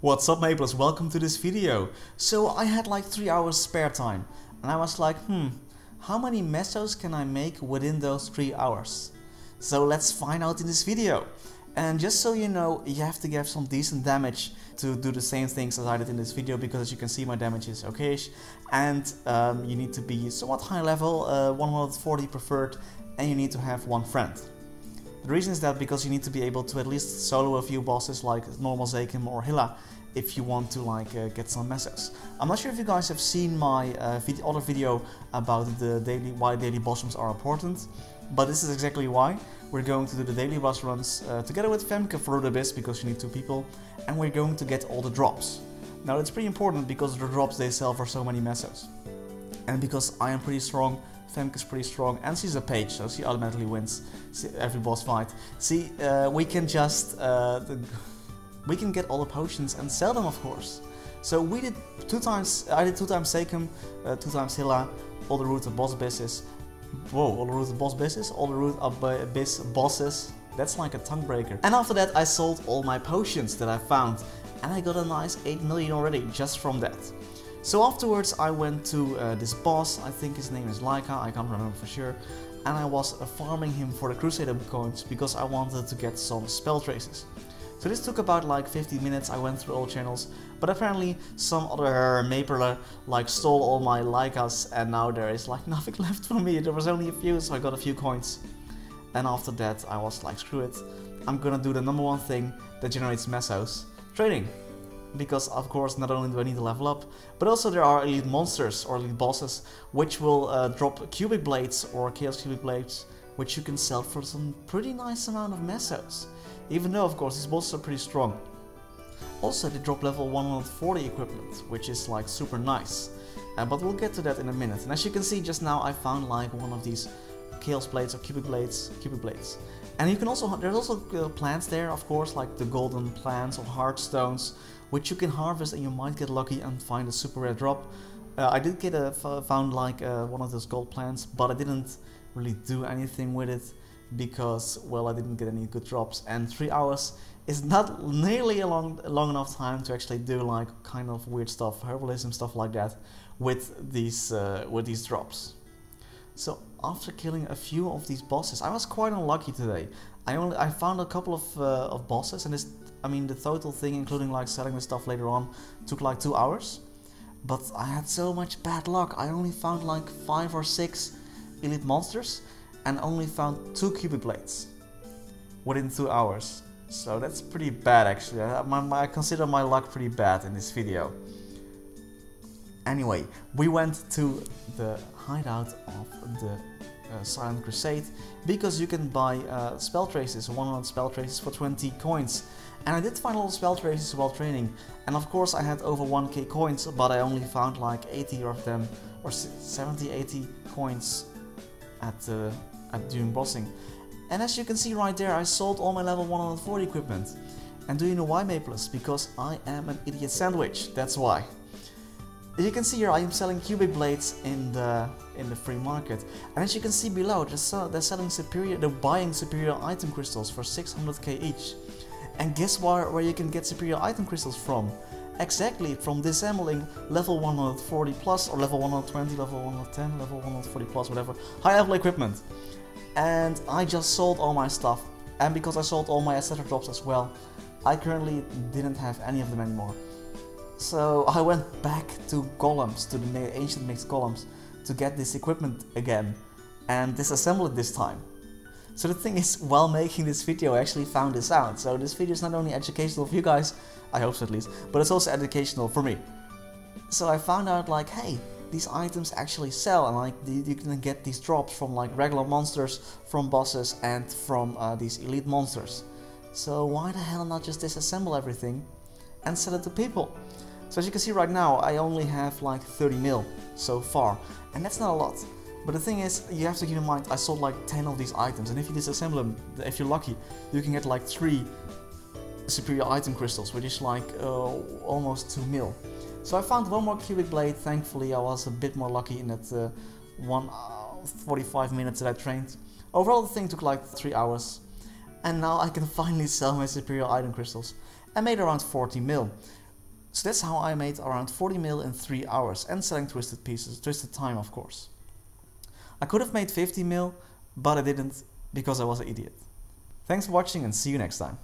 What's up Maplers, welcome to this video. So I had like 3 hours spare time and I was like, hmm, how many mesos can I make within those 3 hours? So let's find out in this video. And just so you know, you have to get some decent damage to do the same things as I did in this video because as you can see my damage is okayish and um, you need to be somewhat high level, uh, 140 preferred and you need to have one friend. The reason is that because you need to be able to at least solo a few bosses like normal Zakum or Hilla if you want to like uh, get some mesos. I'm not sure if you guys have seen my uh, vid other video about the daily why daily boss runs are important, but this is exactly why. We're going to do the daily boss runs uh, together with Femke for the Abyss because you need two people, and we're going to get all the drops. Now it's pretty important because the drops they sell for so many mesos. And because I am pretty strong, Femke is pretty strong and she's a page, so she automatically wins every boss fight. See, uh, we can just uh, we can get all the potions and sell them, of course. So we did two times. I did two times Zakum, uh, two times Hilla, all the Root of boss abysses. Whoa, all the Root of boss abysses, all the Root of abyss bosses. That's like a tongue breaker. And after that, I sold all my potions that I found, and I got a nice 8 million already just from that. So afterwards I went to uh, this boss, I think his name is Laika, I can't remember for sure, and I was uh, farming him for the Crusader coins because I wanted to get some spell traces. So this took about like 50 minutes, I went through all channels, but apparently some other Mapler like stole all my Laikas and now there is like nothing left for me, there was only a few so I got a few coins. And after that I was like screw it, I'm gonna do the number one thing that generates mesos, trading because of course not only do I need to level up, but also there are elite monsters or elite bosses which will uh, drop cubic blades or chaos cubic blades which you can sell for some pretty nice amount of mesos. Even though of course these bosses are pretty strong. Also they drop level 140 equipment, which is like super nice. Uh, but we'll get to that in a minute. And as you can see just now I found like one of these chaos blades or cubic blades, cubic blades. And you can also, there's also uh, plants there of course like the golden plants or heartstones which you can harvest and you might get lucky and find a super rare drop. Uh, I did get a found like uh, one of those gold plants, but I didn't really do anything with it because well I didn't get any good drops and three hours is not nearly a long, long enough time to actually do like kind of weird stuff, herbalism stuff like that with these uh, with these drops. So after killing a few of these bosses, I was quite unlucky today. I only I found a couple of uh, of bosses and this I mean, the total thing, including like selling the stuff later on, took like two hours. But I had so much bad luck. I only found like five or six elite monsters and only found two cubic blades within two hours. So that's pretty bad actually. I, my, my, I consider my luck pretty bad in this video. Anyway, we went to the hideout of the uh, Silent Crusade because you can buy uh, spell traces, 100 spell traces for 20 coins. And I did find a lot of spell traces while training, and of course I had over 1k coins, but I only found like 80 of them, or 70, 80 coins at, uh, at doing bossing. And as you can see right there, I sold all my level 140 equipment. And do you know why Maplers? Because I am an idiot sandwich, that's why. As you can see here, I am selling cubic blades in the in the free market. And as you can see below, they're, they're selling superior, they're buying superior item crystals for 600k each. And guess where, where you can get superior item crystals from? Exactly, from disassembling level 140 plus or level 120, level 110, level 140 plus, whatever, high level equipment. And I just sold all my stuff. And because I sold all my etc drops as well, I currently didn't have any of them anymore. So I went back to Golems, to the ancient mixed Golems, to get this equipment again and disassemble it this time. So the thing is, while making this video I actually found this out, so this video is not only educational for you guys, I hope so at least, but it's also educational for me. So I found out like, hey, these items actually sell and like you can get these drops from like regular monsters, from bosses and from uh, these elite monsters. So why the hell not just disassemble everything and sell it to people? So as you can see right now, I only have like 30 mil so far, and that's not a lot. But the thing is, you have to keep in mind, I sold like 10 of these items, and if you disassemble them, if you're lucky, you can get like 3 superior item crystals, which is like uh, almost 2 mil. So I found one more cubic blade, thankfully I was a bit more lucky in that uh, one uh, 45 minutes that I trained. Overall the thing took like 3 hours, and now I can finally sell my superior item crystals. I made around 40 mil. So that's how I made around 40 mil in 3 hours and selling twisted pieces, twisted time of course. I could have made 50 mil, but I didn't because I was an idiot. Thanks for watching and see you next time.